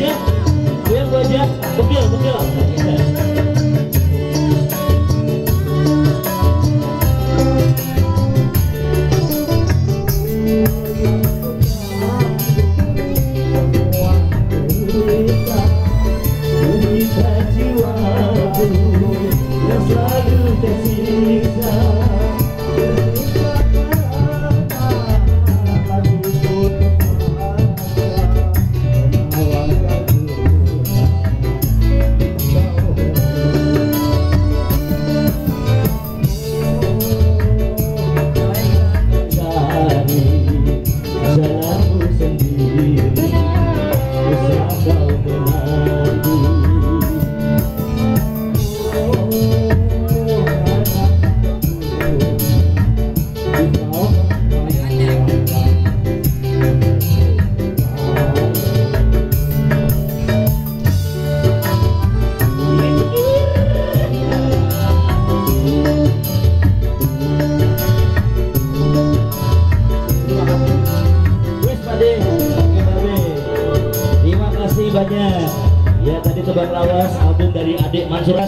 别别，不要接，不接了，不接了。banyak. Ya tadi Tebak Lawas album dari Adik Mansur